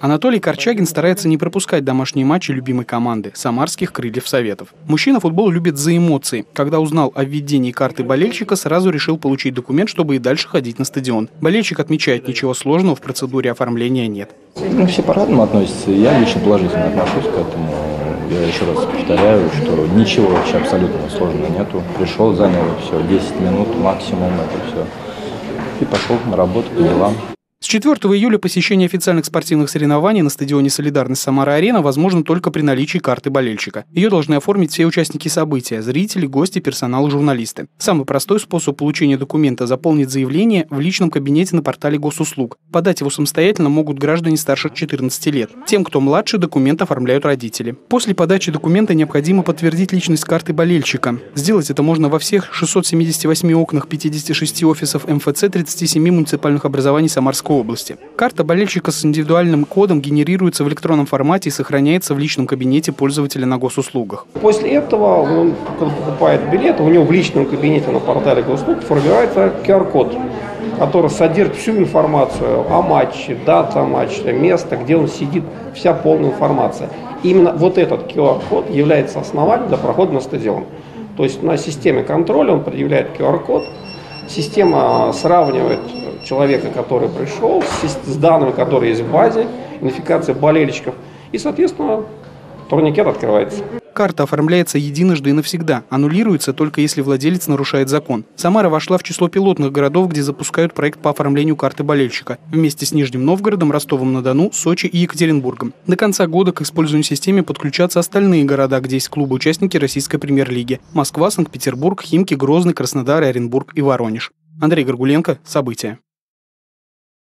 Анатолий Корчагин старается не пропускать домашние матчи любимой команды – Самарских крыльев Советов. Мужчина футбол любит за эмоции. Когда узнал о введении карты болельщика, сразу решил получить документ, чтобы и дальше ходить на стадион. Болельщик отмечает, ничего сложного в процедуре оформления нет. Ну, все по-разному относятся. Я лично положительно отношусь к этому. Я еще раз повторяю, что ничего вообще абсолютно сложного нету. Пришел, занял все, 10 минут максимум, это все. И пошел на работу по делам. С 4 июля посещение официальных спортивных соревнований на стадионе «Солидарность Самара-Арена» возможно только при наличии карты болельщика. Ее должны оформить все участники события – зрители, гости, персонал, журналисты. Самый простой способ получения документа – заполнить заявление в личном кабинете на портале госуслуг. Подать его самостоятельно могут граждане старше 14 лет. Тем, кто младше, документ оформляют родители. После подачи документа необходимо подтвердить личность карты болельщика. Сделать это можно во всех 678 окнах 56 офисов МФЦ 37 муниципальных образований Самарского области. Карта болельщика с индивидуальным кодом генерируется в электронном формате и сохраняется в личном кабинете пользователя на госуслугах. После этого он, покупает билет, у него в личном кабинете на портале госуслуг формируется QR-код, который содержит всю информацию о матче, дата матча, место, где он сидит, вся полная информация. Именно вот этот QR-код является основанием для прохода на стадион. То есть на системе контроля он предъявляет QR-код, система сравнивает человека, который пришел, с, данными, которые есть в базе, идентификация болельщиков, и, соответственно, турникет открывается. Карта оформляется единожды и навсегда, аннулируется только если владелец нарушает закон. Самара вошла в число пилотных городов, где запускают проект по оформлению карты болельщика, вместе с Нижним Новгородом, Ростовом-на-Дону, Сочи и Екатеринбургом. До конца года к использованию системы подключатся остальные города, где есть клубы-участники Российской премьер-лиги – Москва, Санкт-Петербург, Химки, Грозный, Краснодар, Оренбург и Воронеж. Андрей Горгуленко. События.